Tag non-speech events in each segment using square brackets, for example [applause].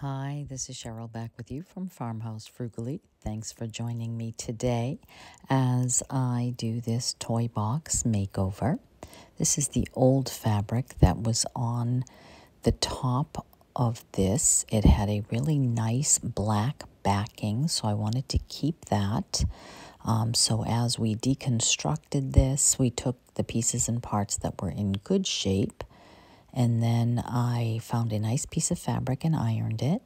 Hi, this is Cheryl back with you from Farmhouse Frugally. Thanks for joining me today as I do this toy box makeover. This is the old fabric that was on the top of this. It had a really nice black backing, so I wanted to keep that. Um, so as we deconstructed this, we took the pieces and parts that were in good shape and then I found a nice piece of fabric and ironed it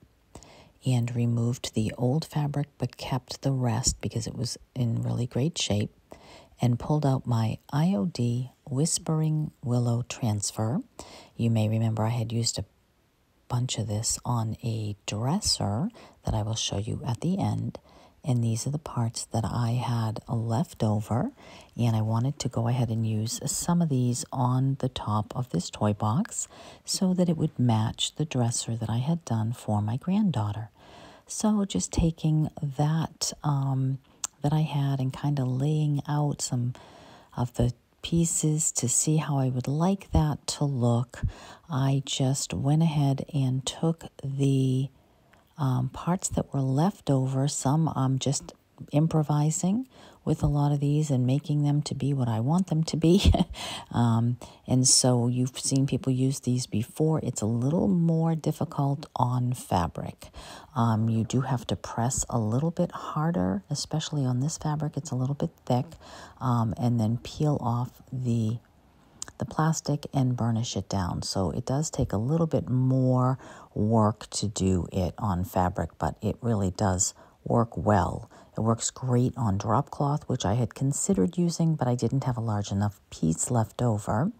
and removed the old fabric but kept the rest because it was in really great shape and pulled out my IOD Whispering Willow transfer. You may remember I had used a bunch of this on a dresser that I will show you at the end and these are the parts that I had left over and I wanted to go ahead and use some of these on the top of this toy box so that it would match the dresser that I had done for my granddaughter. So just taking that um, that I had and kind of laying out some of the pieces to see how I would like that to look, I just went ahead and took the um, parts that were left over. Some I'm just improvising with a lot of these and making them to be what I want them to be. [laughs] um, and so you've seen people use these before. It's a little more difficult on fabric. Um, you do have to press a little bit harder, especially on this fabric. It's a little bit thick, um, and then peel off the the plastic and burnish it down. So it does take a little bit more work to do it on fabric, but it really does work well. It works great on drop cloth, which I had considered using, but I didn't have a large enough piece left over.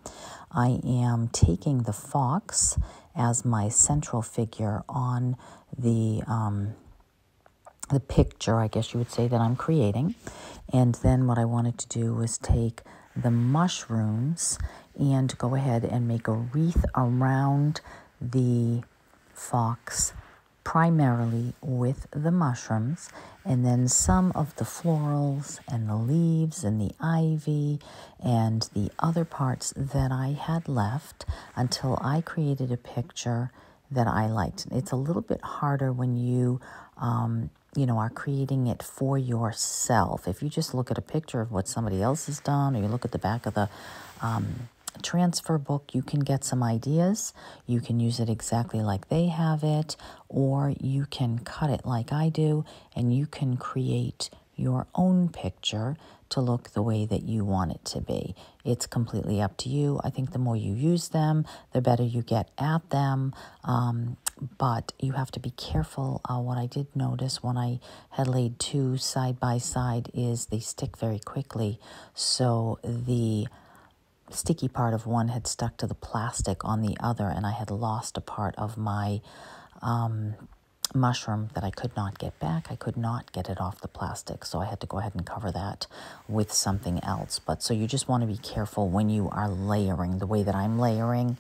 I am taking the fox as my central figure on the um, the picture, I guess you would say, that I'm creating. And then what I wanted to do was take the mushrooms and go ahead and make a wreath around the fox primarily with the mushrooms and then some of the florals and the leaves and the ivy and the other parts that I had left until I created a picture that I liked. It's a little bit harder when you um, you know, are creating it for yourself. If you just look at a picture of what somebody else has done, or you look at the back of the um, transfer book, you can get some ideas. You can use it exactly like they have it, or you can cut it like I do, and you can create your own picture to look the way that you want it to be. It's completely up to you. I think the more you use them, the better you get at them. Um, but you have to be careful. Uh, what I did notice when I had laid two side by side is they stick very quickly. So the sticky part of one had stuck to the plastic on the other, and I had lost a part of my um, mushroom that I could not get back. I could not get it off the plastic, so I had to go ahead and cover that with something else. But so you just want to be careful when you are layering the way that I'm layering,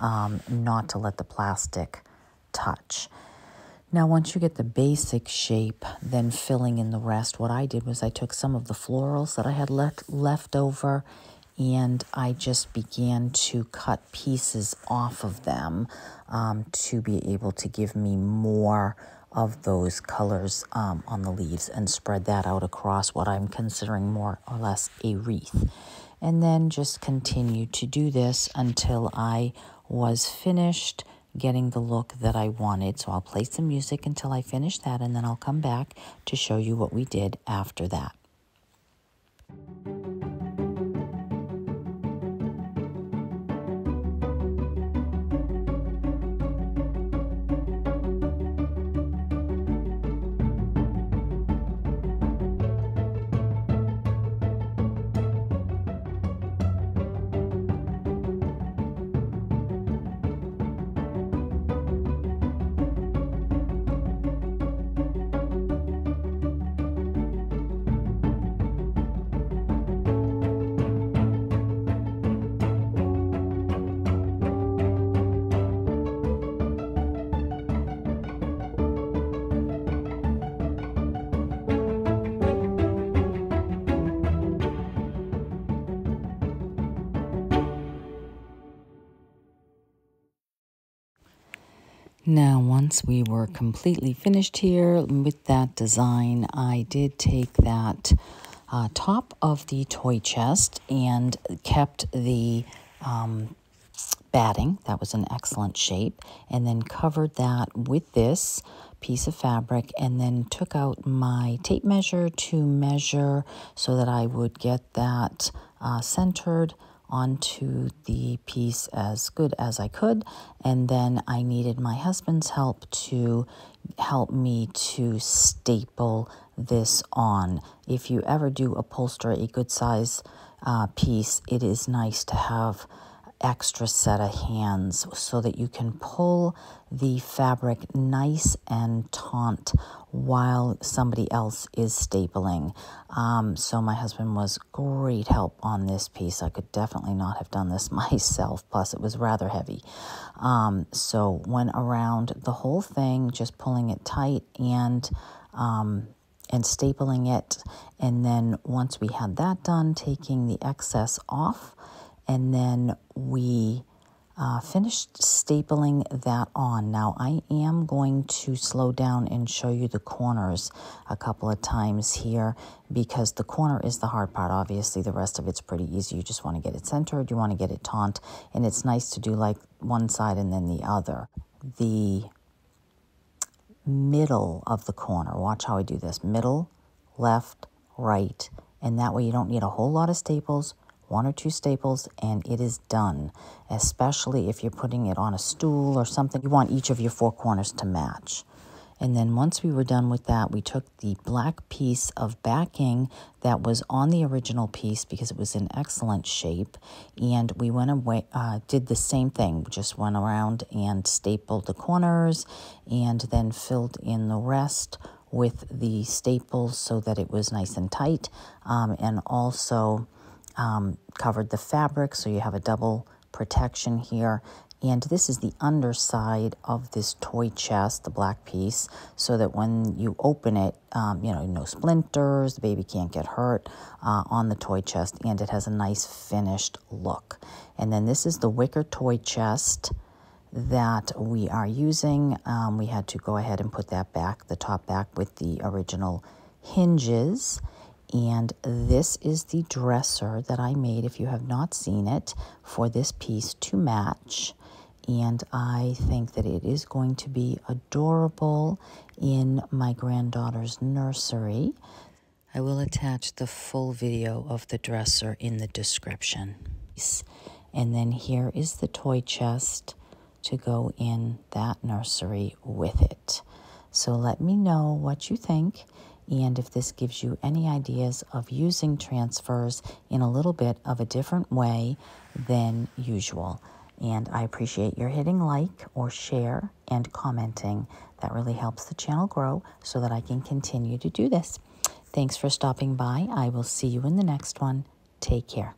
um, not to let the plastic touch. Now, once you get the basic shape, then filling in the rest, what I did was I took some of the florals that I had left, left over and I just began to cut pieces off of them um, to be able to give me more of those colors um, on the leaves and spread that out across what I'm considering more or less a wreath. And then just continue to do this until I was finished getting the look that I wanted. So I'll play some music until I finish that and then I'll come back to show you what we did after that. Now, once we were completely finished here with that design, I did take that uh, top of the toy chest and kept the um, batting. That was an excellent shape. And then covered that with this piece of fabric and then took out my tape measure to measure so that I would get that uh, centered onto the piece as good as I could. And then I needed my husband's help to help me to staple this on. If you ever do upholster a good size uh, piece, it is nice to have extra set of hands so that you can pull the fabric nice and taut while somebody else is stapling. Um, so my husband was great help on this piece. I could definitely not have done this [laughs] myself. Plus, it was rather heavy. Um, so went around the whole thing, just pulling it tight and um, and stapling it. And then once we had that done, taking the excess off and then we uh, finished stapling that on. Now I am going to slow down and show you the corners a couple of times here because the corner is the hard part. Obviously the rest of it's pretty easy. You just want to get it centered, you want to get it taunt, and it's nice to do like one side and then the other. The middle of the corner, watch how I do this, middle, left, right, and that way you don't need a whole lot of staples, one or two staples, and it is done. Especially if you're putting it on a stool or something, you want each of your four corners to match. And then once we were done with that, we took the black piece of backing that was on the original piece because it was in excellent shape. And we went away, uh, did the same thing, just went around and stapled the corners and then filled in the rest with the staples so that it was nice and tight. Um, and also um, covered the fabric, so you have a double protection here. And this is the underside of this toy chest, the black piece, so that when you open it, um, you know, no splinters, the baby can't get hurt uh, on the toy chest, and it has a nice finished look. And then this is the wicker toy chest that we are using. Um, we had to go ahead and put that back, the top back with the original hinges. And this is the dresser that I made, if you have not seen it, for this piece to match. And I think that it is going to be adorable in my granddaughter's nursery. I will attach the full video of the dresser in the description. And then here is the toy chest to go in that nursery with it. So let me know what you think and if this gives you any ideas of using transfers in a little bit of a different way than usual. And I appreciate your hitting like or share and commenting. That really helps the channel grow so that I can continue to do this. Thanks for stopping by. I will see you in the next one. Take care.